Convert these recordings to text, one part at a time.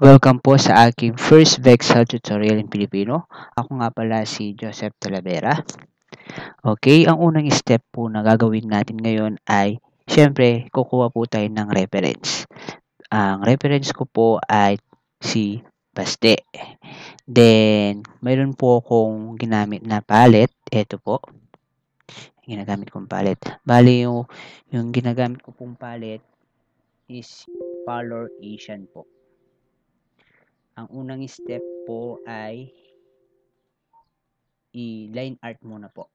Welcome po sa aking first Vexel tutorial in Filipino. Ako nga pala si Joseph Talavera. Okay, ang unang step po na gagawin natin ngayon ay, syempre, kukuha po tayo ng reference. Ang reference ko po ay si Baste. Then, mayroon po akong ginamit na palette. Ito po. Ginagamit kong palette. Bali, yung, yung ginagamit ko pong palette is Color Asian po. Ang unang step po ay i-line art muna po.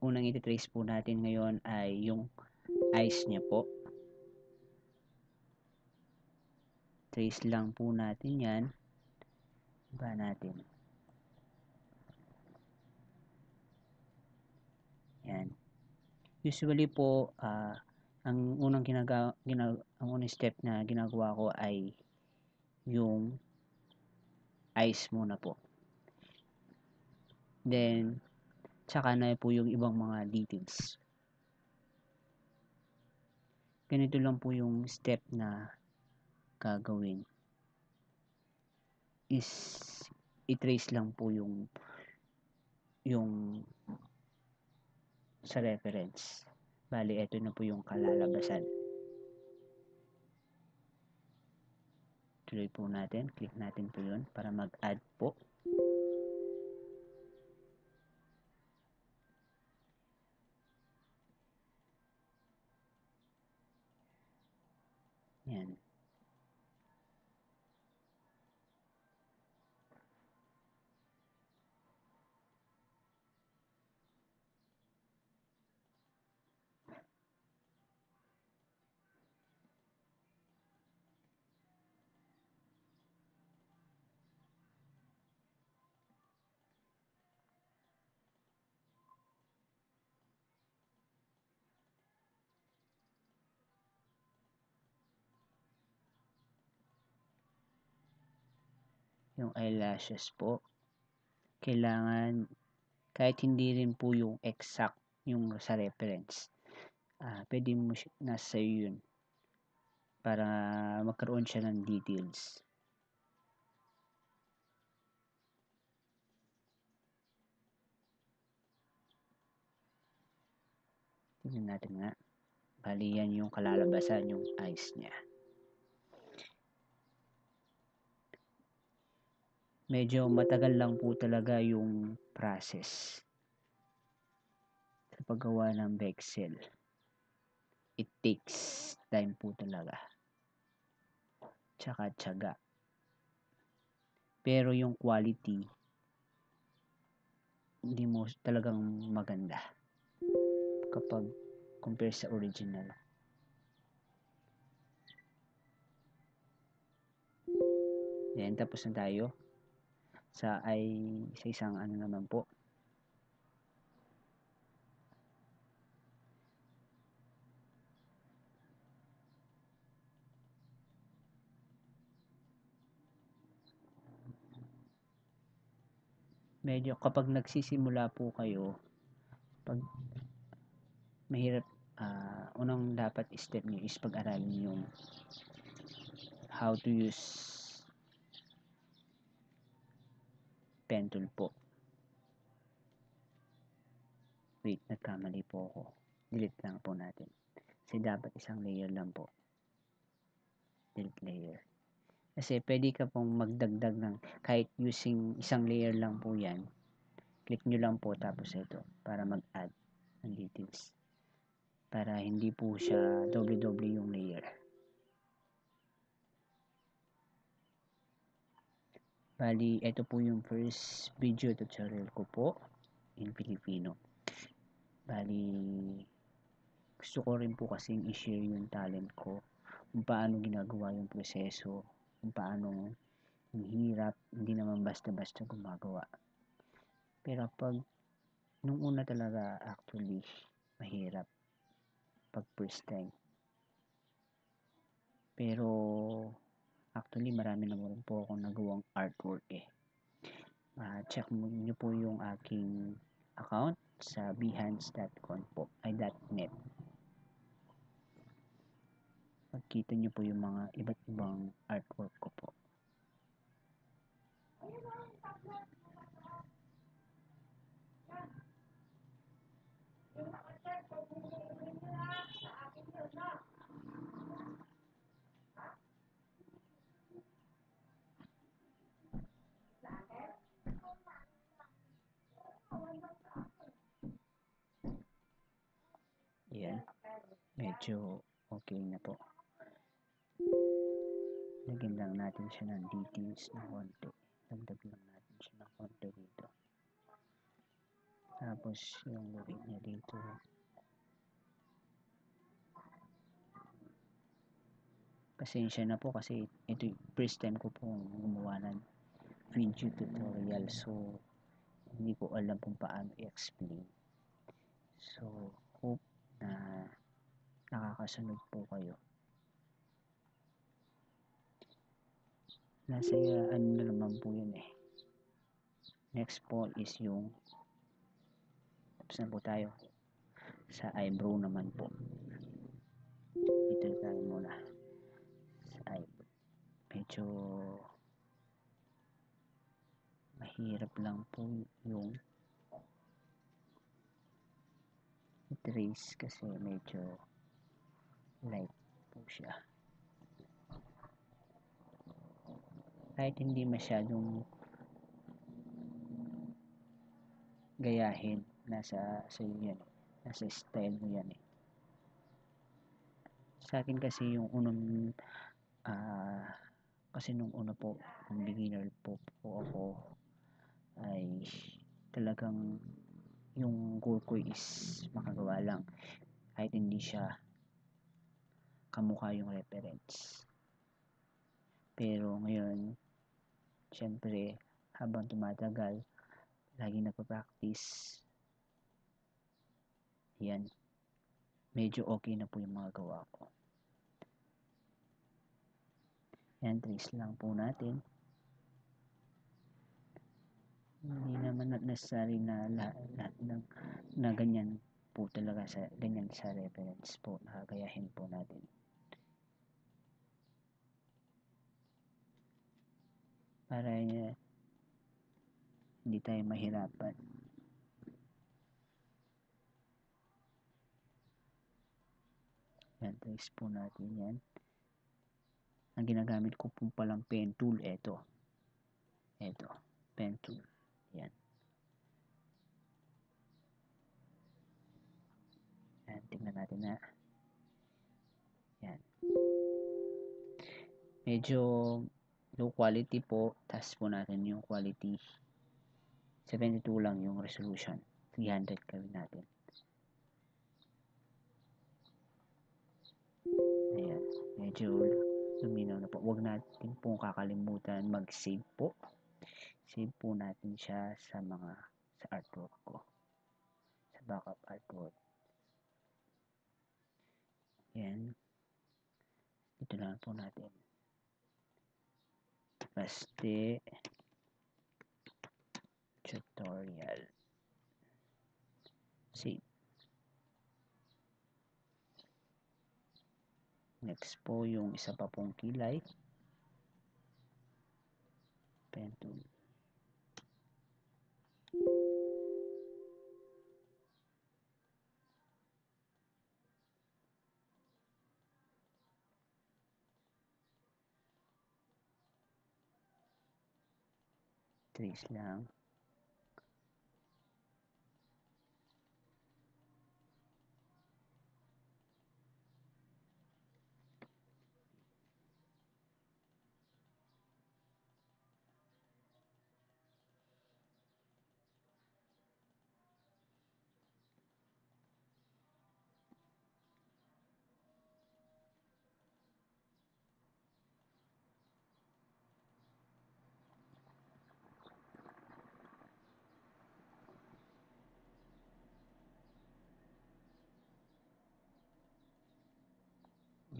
Unang iti-trace po natin ngayon ay yung eyes niya po. Trace lang po natin yan. Ba natin. Yan. Usually po, uh, ang unang ginagawa, ginag, ang unang step na ginagawa ko ay yung eyes muna po. Then, tsaka na po yung ibang mga details. Ganito lang po yung step na gagawin. Is, i-trace lang po yung yung sa reference. Bali, ito na po yung kalalabasan. Tuloy po natin. Click natin po yun para mag-add po. Yan. Yung eyelashes po. Kailangan kahit hindi rin po yung exact yung sa reference uh, pwede mo nasa yun para magkaroon siya ng details. Tignan natin nga. Bali yan yung kalalabasan yung eyes niya medyo matagal lang po talaga yung process sa paggawa ng Bexel. It takes time po talaga. Tsaka tsaga. Pero yung quality, hindi mo talagang maganda kapag compare sa original. Then, tapos na tayo sa ay sa isang ano naman po. Medyo kapag nagsisimula po kayo pag mahirap uh, unang dapat step niyo is pag-aralin yung how to use pen po. Wait, nagkamali po ako. Delete lang po natin. Kasi dapat isang layer lang po. Delete layer. Kasi pwede ka pong magdagdag ng kahit using isang layer lang po yan. Click nyo lang po tapos ito para mag-add ng details. Para hindi po siya doble-doble yung layer. Bali, ito po yung first video tutorial ko po in Filipino. Bali, gusto ko rin po kasing i-share yung talent ko kung paano ginagawa yung proseso, kung paano yung hirap, hindi naman basta-basta gumagawa. Pero pag, nung una talaga actually, mahirap pag first time. Pero, Actually, marami naman po akong nagawang artwork eh. Uh, check mo nyo po yung aking account sa behance.com po, ay .net. makikita nyo po yung mga iba't ibang artwork ko po. Yan. Medyo okay na po. Lagyan lang natin siya ng details na konti. Dagdag lang natin siya ng konti dito. Tapos yung gawin niya dito. Pasensya na po kasi ito first time ko pong gumawa ng video tutorial. So, hindi ko alam kung paano i-explain. So, hope na nakakasunod po kayo. Nasa uh, ano na naman po yun eh. Next po is yung tapos na po tayo sa eyebrow naman po. Dito tayo muna sa eyebrow. Medyo mahirap lang po yung trace kasi medyo light po siya. Kahit hindi masyadong gayahin, nasa sa yan. Nasa style mo yan eh. Sa akin kasi yung unang uh, kasi nung una po, kung beginner po, po ako ay talagang yung goal ko is makagawa lang kahit hindi siya kamukha yung reference. Pero ngayon syempre habang tumatagal lagi nagpa-practice. Yan. Medyo okay na po yung mga gawa ko. Yan trace lang po natin. Hindi naman necessary na lahat ng na ganyan po talaga sa ganyan sa reference po. Nakagayahin po natin para uh, hindi tayo mahirapan yan trace po natin yan ang ginagamit ko po palang pen tool eto eto pen tool yan. Yan, tingnan natin na. Yan. Medyo low quality po. Taas po natin yung quality. 72 lang yung resolution. 300 gawin natin. Ayan. Medyo luminaw na po. Huwag natin pong kakalimutan mag-save po save po natin siya sa mga sa artwork ko sa backup artwork yan ito lang po natin paste tutorial. Save next po yung isa pa pong kilay pen tool. Trace lang.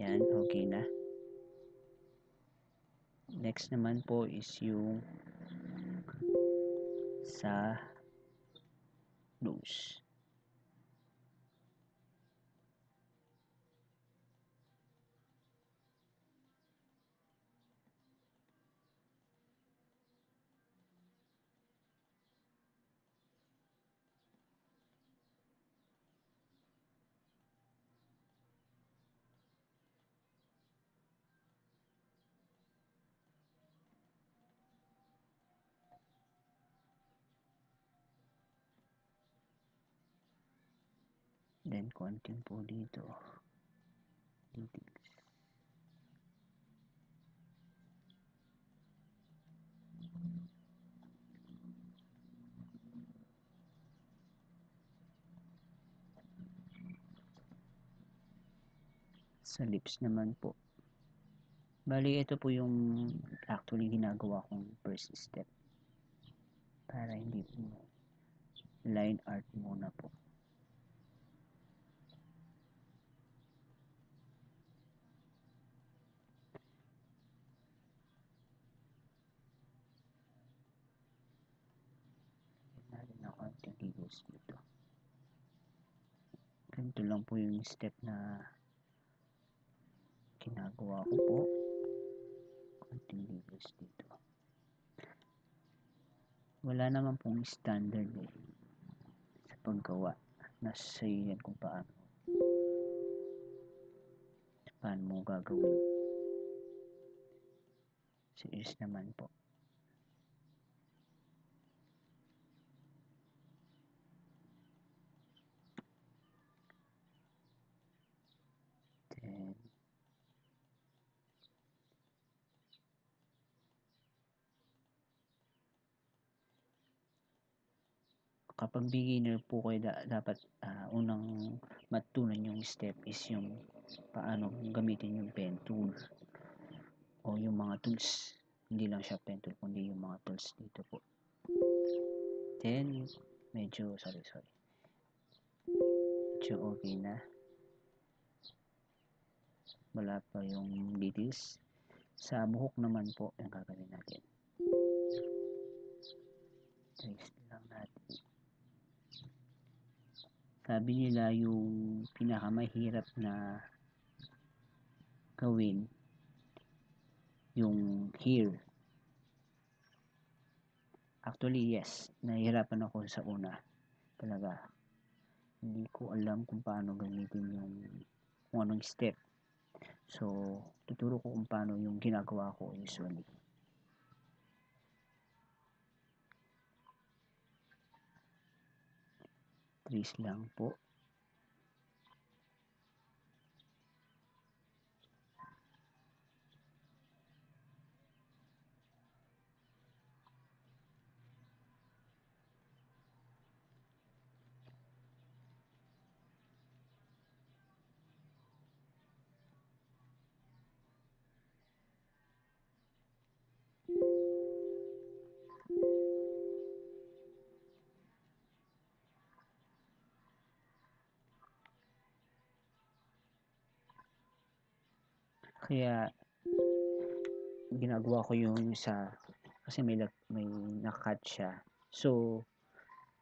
Yan, okay na. Next naman po is yung sa nose. Po dito. Details. Sa lips naman po. Bali, ito po yung actually ginagawa kong first step. Para hindi po line art muna po. natin na giggles dito. Ganito lang po yung step na ginagawa ko po. Konting giggles dito. Wala naman pong standard eh sa paggawa. Nasa sa'yo yan kung paano. Paano mo gagawin. Serious naman po. Then, kapag beginner po kayo da- dapat ah, unang matutunan yung step is yung paano gamitin yung pen tool o yung mga tools. Hindi lang siya pen tool kundi yung mga tools dito po. Then medyo sorry sorry. Medyo okay na. Wala pa yung details. Sa buhok naman po yung gagawin natin. Trace lang natin sabi nila yung pinakamahirap na gawin yung here actually yes nahihirapan ako sa una. Talaga. Hindi ko alam kung paano gamitin yung kung anong step. So tuturo ko kung paano yung ginagawa ko usually trees lang po Kaya ginagawa ko yung sa kasi may may nakakat siya. So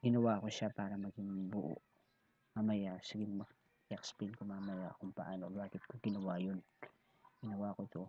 ginawa ko siya para maging buo. Mamaya sige ma- i-explain ko mamaya kung paano bakit ko ginawa yun. Ginawa ko to.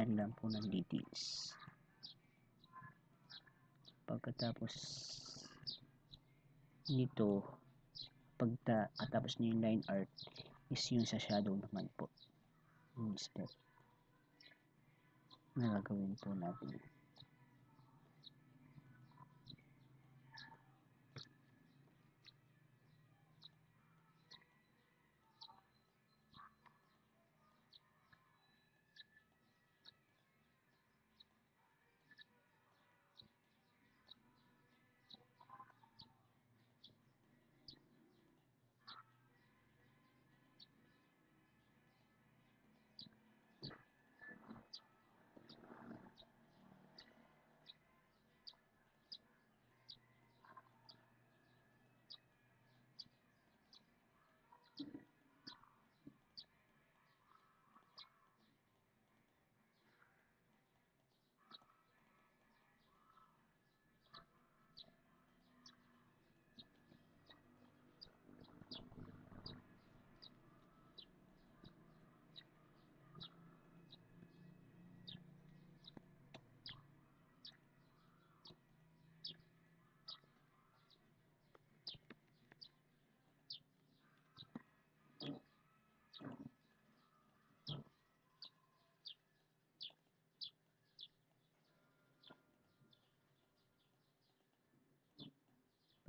Add lang po ng details. Pagkatapos nito, pagta katapos niyo yung line art is yung sa shadow naman po. Yung step na gagawin po natin.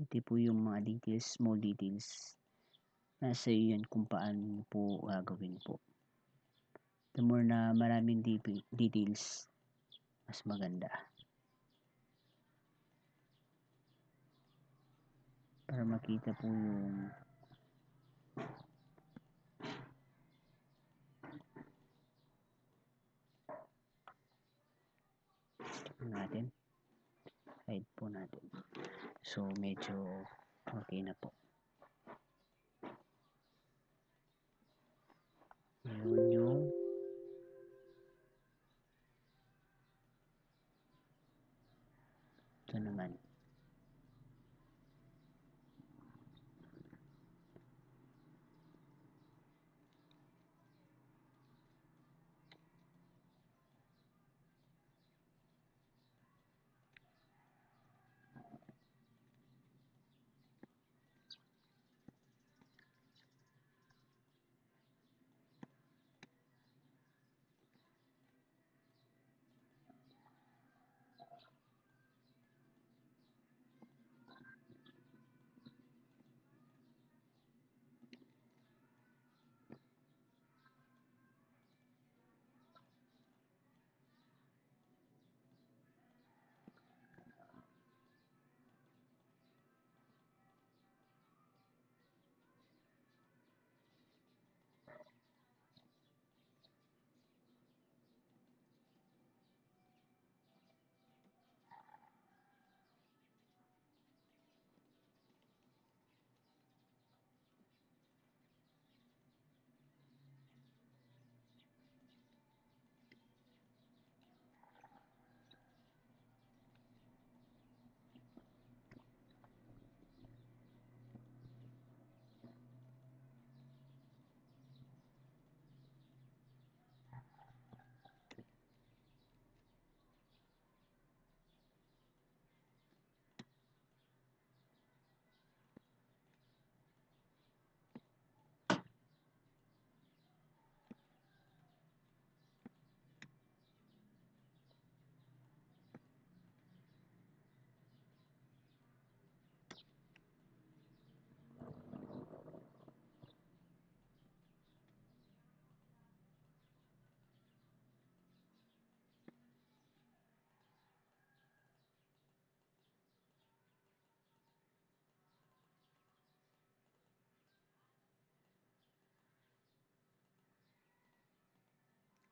Pati po yung mga details, small details. Nasa iyo yan kung paano po gagawin po. The more na maraming details, mas maganda. Para makita po yung natin hide po natin so medyo okay na po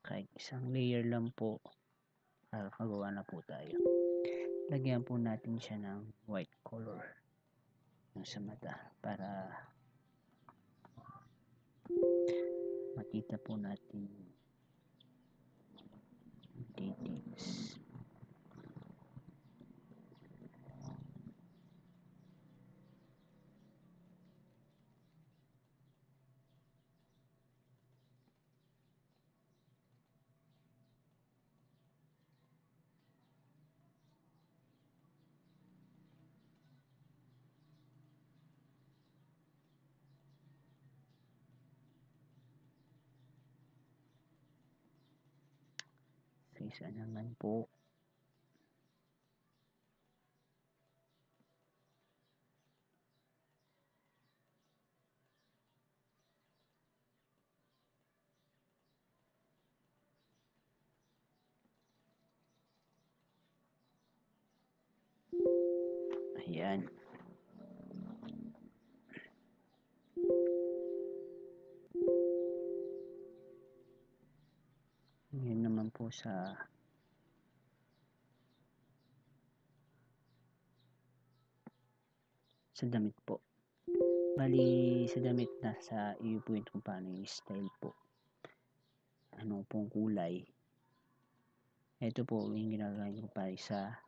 kahit isang layer lang po nakakagawa na po tayo. Lagyan po natin siya ng white color yung sa mata para makita po natin details sa isa naman po. Ayan po sa sa damit po. Bali sa damit nasa iyo po kung paano yung style po. Ano pong kulay. Ito po yung ginagawa ko pa sa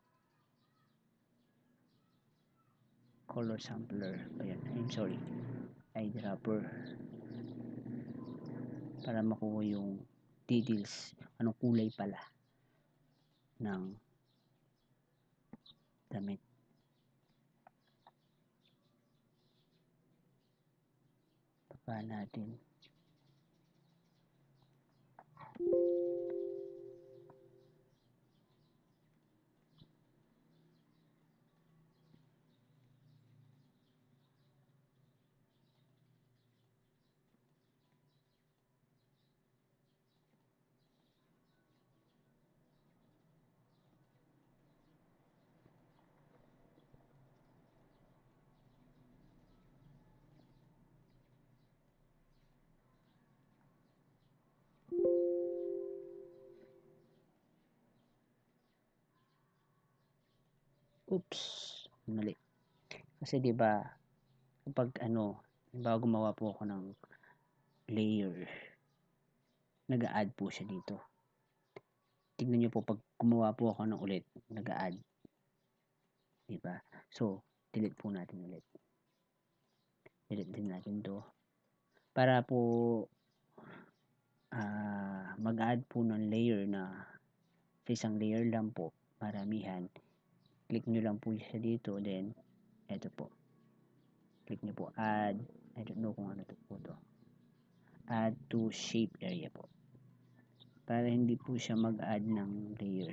color sampler. Ayan I'm sorry. Eyedropper. Para makuha yung details anong kulay pala ng damit? Pa natin oops, mali. Kasi 'di ba kapag ano, bago gumawa po ako ng layer, nag-a-add po siya dito. Tignan niyo po pag gumawa po ako ng ulit, nag-a-add. 'Di ba? So, delete po natin ulit. Delete din natin 'to. Para po uh, mag-add po ng layer na sa isang layer lang po, maramihan. Click nyo lang po siya dito, then, eto po. Click nyo po, add, I don't know kung ano to po to. Add to shape area po. Para hindi po siya mag-add ng layer.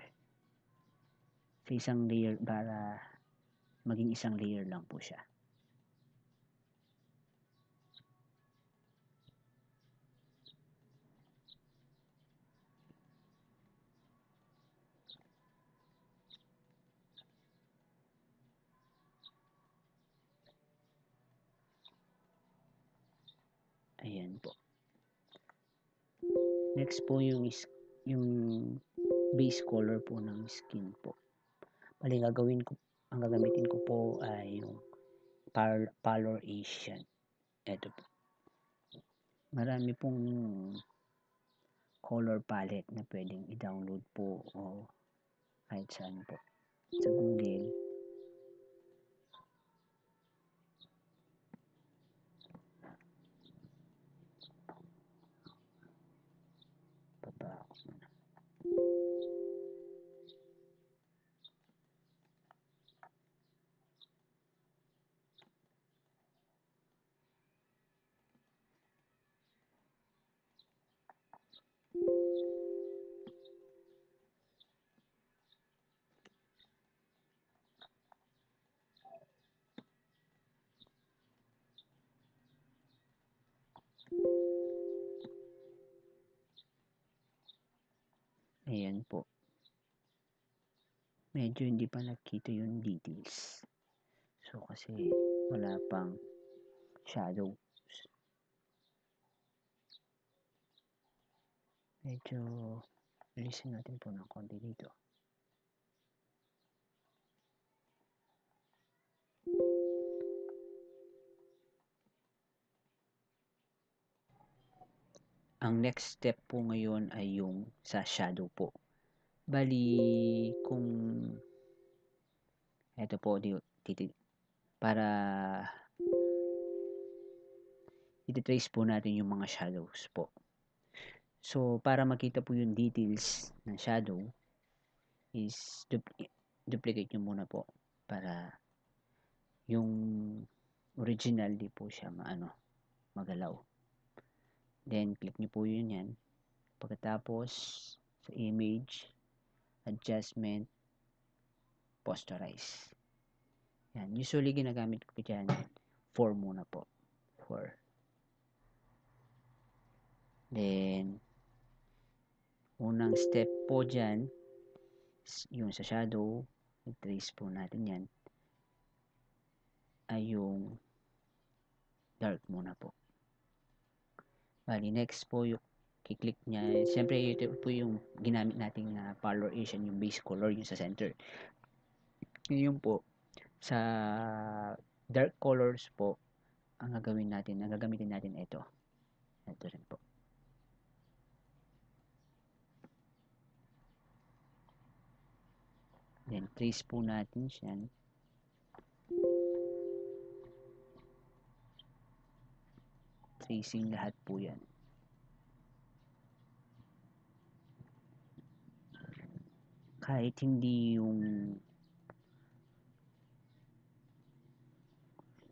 Sa isang layer, para maging isang layer lang po siya. Ayan po. Next po yung yung base color po ng skin po. Bali gagawin ko ang gagamitin ko po ay yung Pal Pallor Asian. Ito po. Marami pong color palette na pwedeng i-download po o kahit saan po sa Google Ayan po. Medyo hindi pa nakita yung details. So, kasi wala pang shadows. Medyo listen natin po ng konti dito. Ang next step po ngayon ay yung sa shadow po. Bali, kung ito po, titi, para ititrace po natin yung mga shadows po. So, para makita po yung details ng shadow, is dupl duplicate nyo muna po para yung original di po siya maano magalaw. Then, click nyo po yun yan. Pagkatapos, sa image, adjustment, posterize. Yan. Usually, ginagamit ko dyan 4 muna po. 4. Then, unang step po dyan, yung sa shadow, i-trace po natin yan, ay yung dark muna po. Bali, next po yung kiklik niya. Siyempre, ito po yung ginamit nating na uh, coloration, yung base color, yung sa center. Ngayon po, sa dark colors po, ang gagawin natin, ang gagamitin natin ito. Ito rin po. Then, trace po natin siya. Tracing lahat po yan. Kahit hindi yung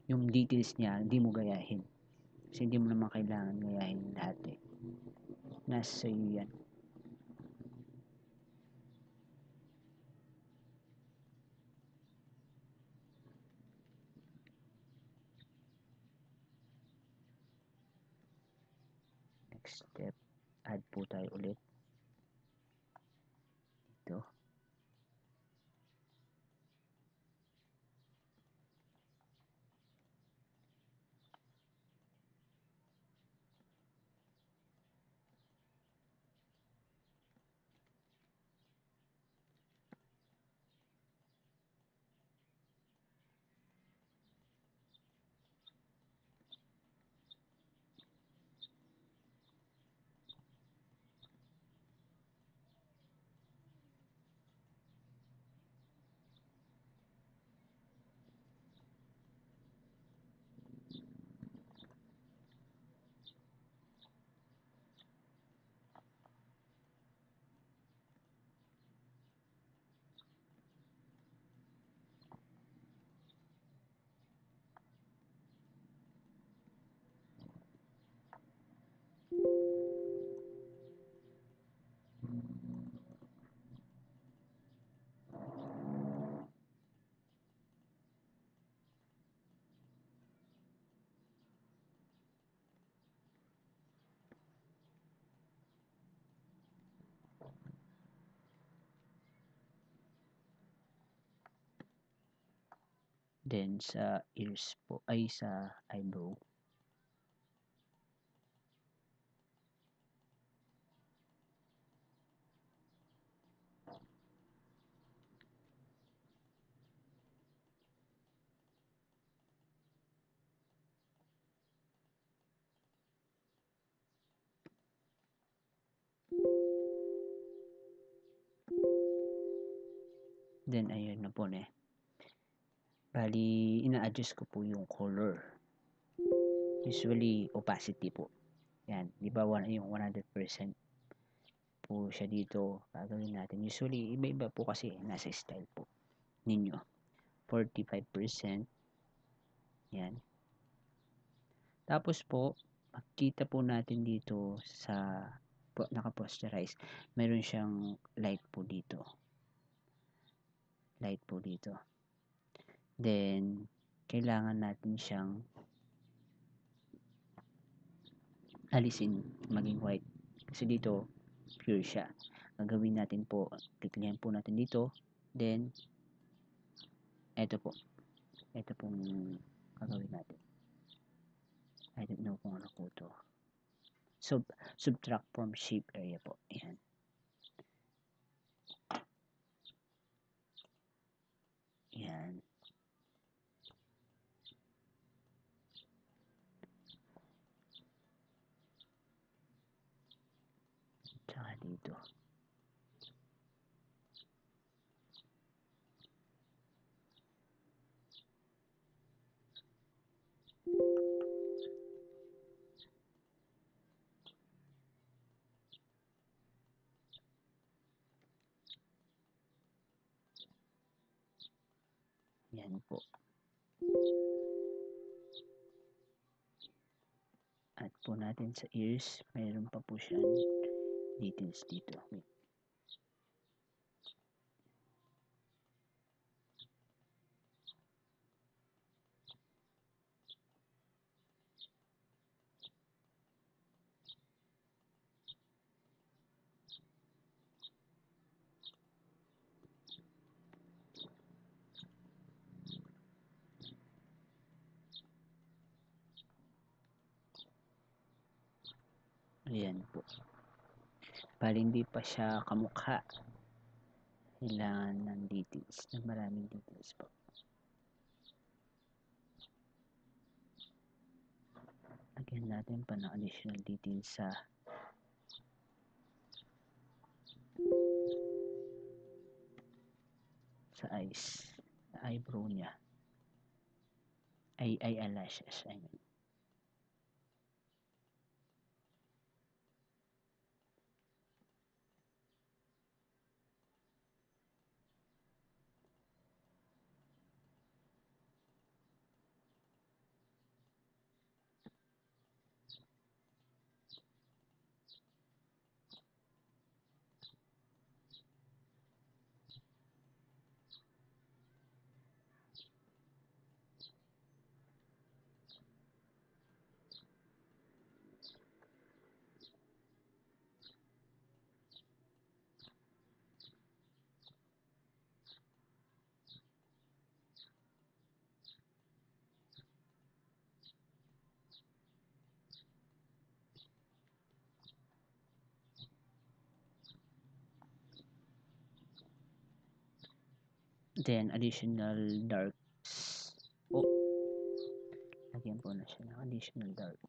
yung details niya, hindi mo gayahin. Kasi hindi mo naman kailangan gayahin lahat eh. Nasa iyo yan. Next step. Add po tayo ulit Then sa ears po ay sa eyebrow. Then, ayun na po ne. Bali, ina-adjust ko po yung color. Usually, opacity po. Yan, di ba yung 100% po siya dito. Gagawin natin. Usually, iba-iba po kasi nasa style po ninyo. 45%. Yan. Tapos po, makita po natin dito sa naka-posterize, meron siyang light po dito light po dito. Then, kailangan natin siyang alisin maging white. Kasi dito, pure siya. Gagawin natin po, kiklihan po natin dito. Then, eto po. Ito pong gagawin natin. I don't know kung ano po to. Sub, subtract from shape area po. Ayan. Yan. Tsaka dito. Yan po. At po natin sa ears, mayroon pa po siyang details dito. Wait. Bali hindi pa siya kamukha. Kailangan ng details, ng maraming details po. Lagyan natin pa ng additional details sa sa eyes, eyebrow niya. Ay, ay eyelashes, I mean. Then, additional darks po. Lagyan po na siya ng additional dark.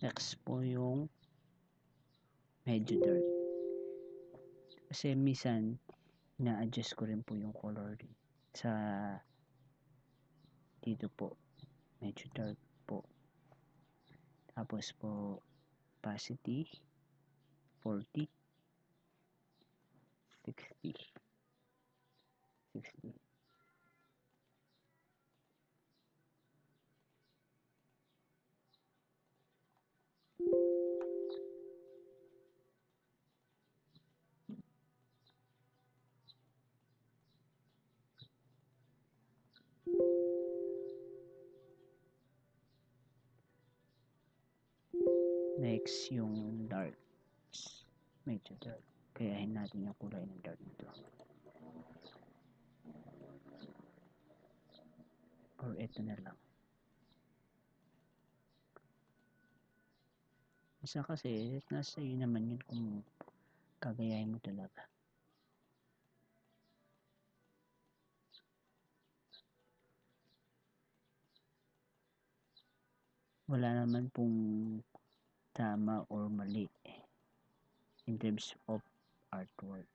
Next po yung medyo dark. Kasi minsan, na-adjust ko rin po yung color sa dito po. Medyo dark po. Tapos po, opacity, 40, 60, 60. Next, yung dark. Medyo dark. Kayahin natin yung kulay ng dark nito. Or ito na lang. Isa kasi, nasa iyo naman yun kung kagayahin mo talaga. Wala naman pong tama or mali in terms of artwork.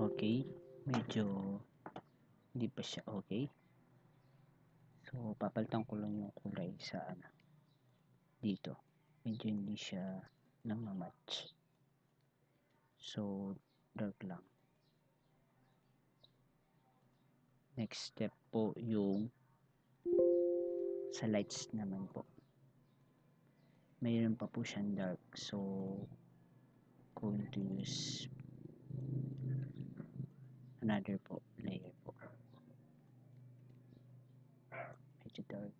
Okay, medyo hindi pa siya okay. So, papalitan ko lang yung kulay sa ano, dito. Medyo hindi siya nang match. So, dark lang. Next step po yung sa lights naman po. Mayroon pa po siyang dark. So, going to use another po layer po medyo dark.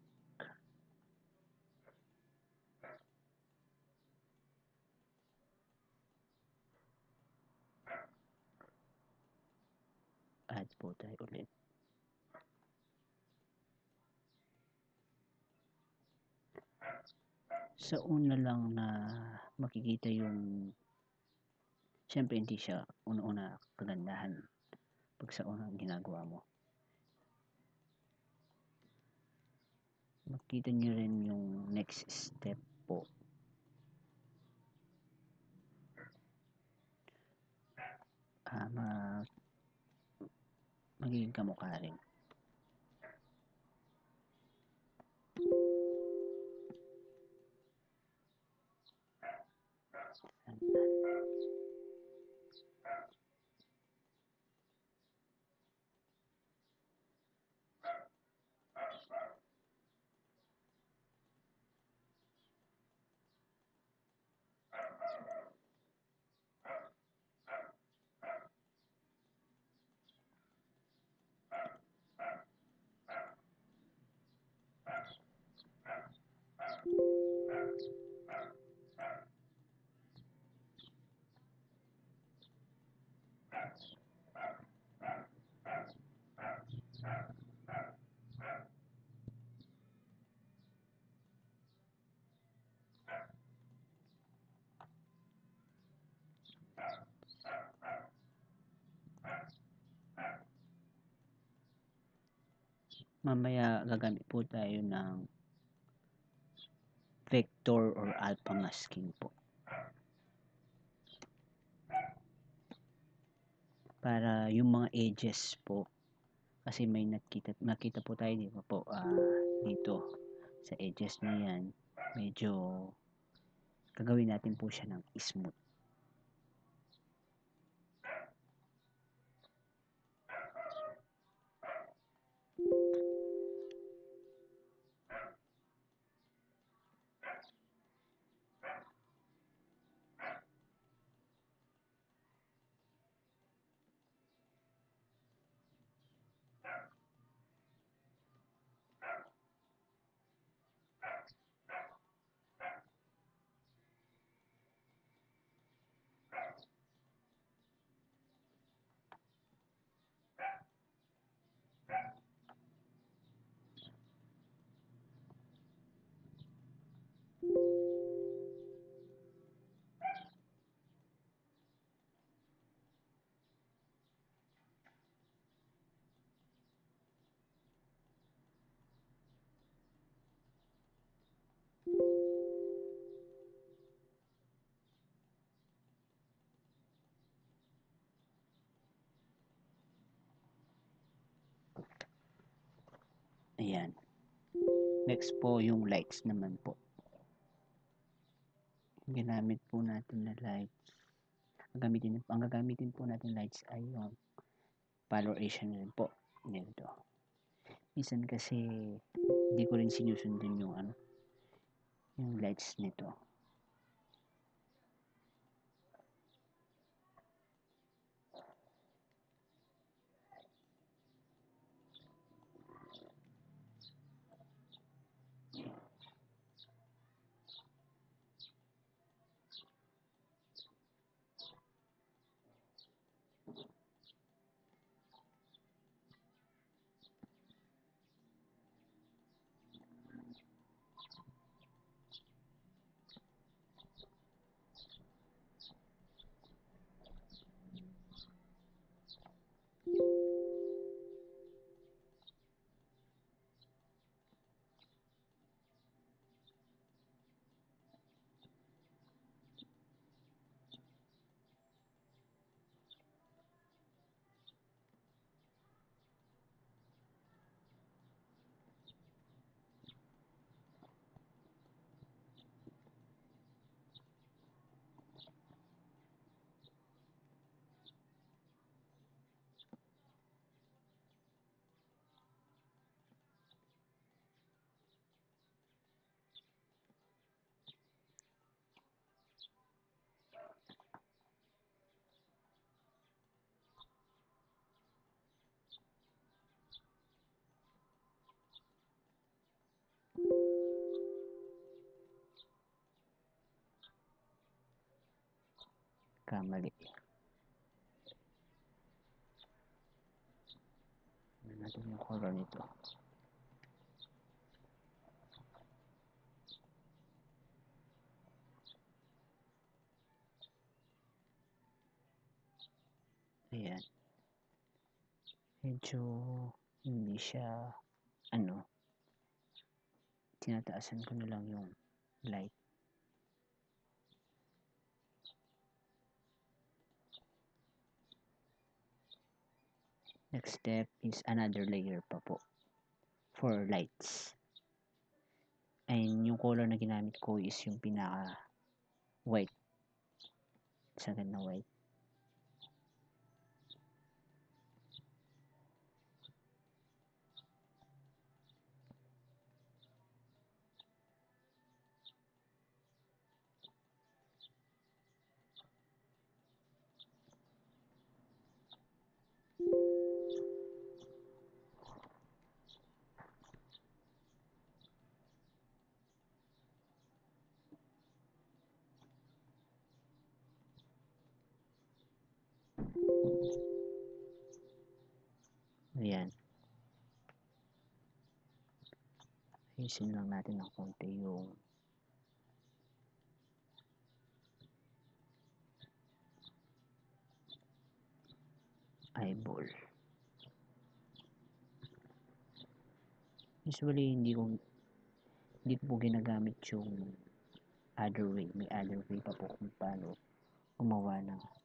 Add po tayo ulit sa una lang na makikita yung syempre hindi siya una-una kagandahan pag sa unang ginagawa mo. Makita nyo rin yung next step po. Ah, ma magiging kamukha rin mamaya gagamit po tayo ng vector or alpha masking po. Para yung mga edges po kasi may nakita, nakita po tayo di po uh, dito sa edges na yan medyo gagawin natin po siya ng smooth Ayan. Next po yung lights naman po. Ginamit po natin na lights. Ang gamitin, ang gagamitin po natin lights ay yung coloration rin po. Nito. Minsan kasi hindi ko rin sinusundin yung ano yung lights nito. Nagkamali. Ano natin yung color nito. Ayan. Medyo hindi siya ano tinataasan ko na lang yung light. Next step is another layer pa po for lights. And yung color na ginamit ko is yung pinaka white. Sagad na white. Ayan. Ayusin lang natin ng konti yung eyeball. Usually, hindi ko hindi po ginagamit yung other way. May other way pa po kung paano gumawa ng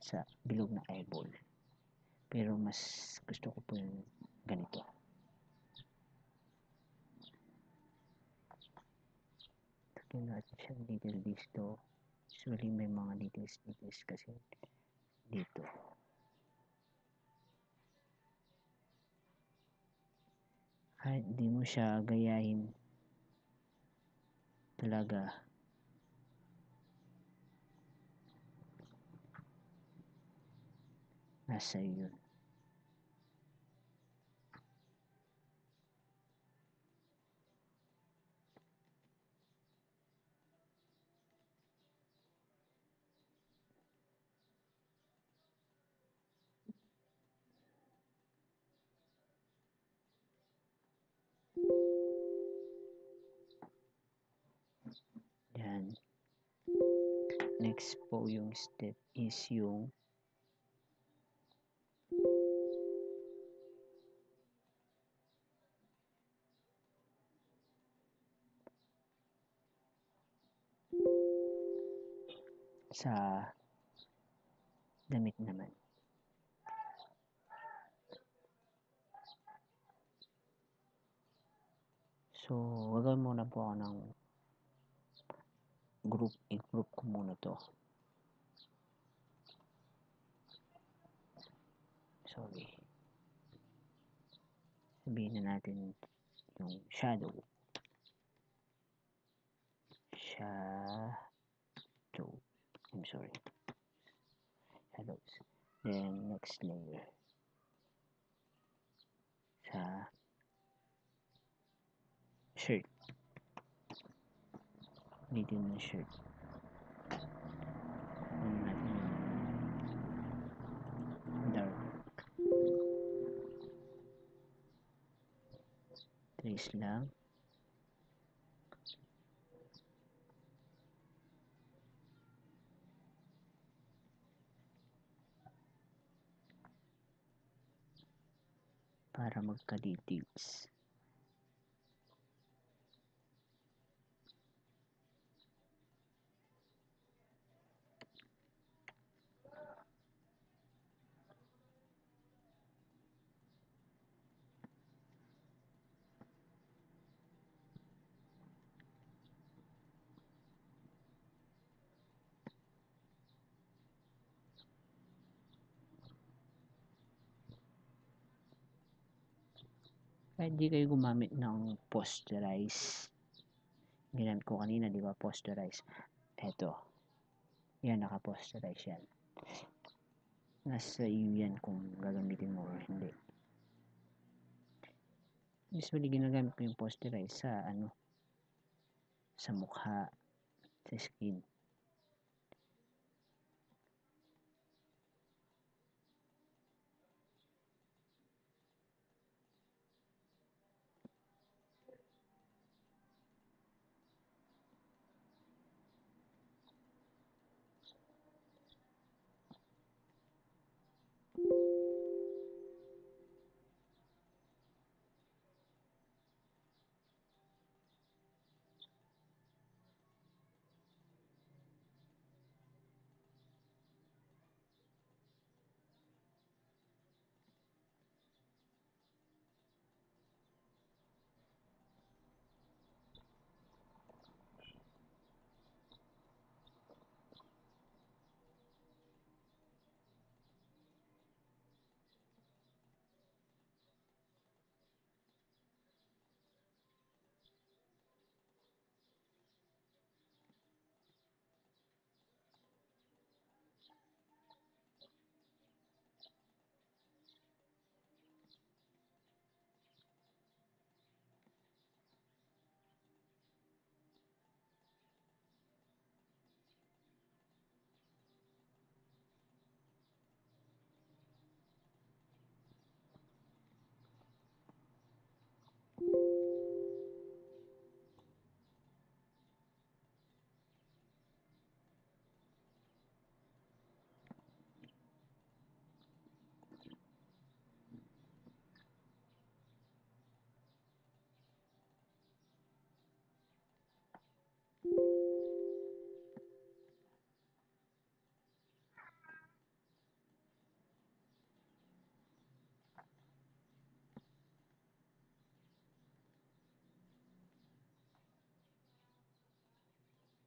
sa bilog na eyeball. Pero mas gusto ko po yung ganito. Tingnan natin siya detail dito. Usually may mga details details kasi dito. Kahit di mo siya gayahin talaga nasa yun. Yan. Next po yung step is yung sa damit naman. So, gagawin muna po ako ng group, i-group ko muna to. Sorry. Sabihin na natin yung shadow. Shadow. I'm sorry. Shadows. Then, next layer. Sa shirt. Dito yung shirt. Ano natin dark. Trace lang. Para magka-details. Kahit di kayo gumamit ng posterize. Ginamit ko kanina, di ba? Posterize. Eto. Yan, naka-posterize yan. Nasa iyo yan kung gagamitin mo or hindi. Usually, ginagamit ko yung posterize sa ano, sa mukha, sa skin.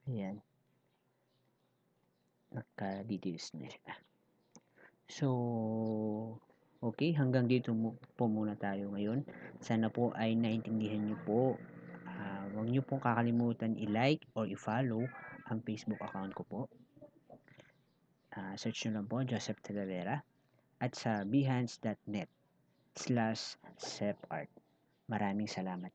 Ayan. Nagka-details na siya. So, okay, hanggang dito po muna tayo ngayon. Sana po ay naintindihan niyo po. Uh, huwag niyo pong kakalimutan i-like or i-follow ang Facebook account ko po. Uh, search nyo lang po, Joseph Talavera. At sa behance.net slash separt. Maraming salamat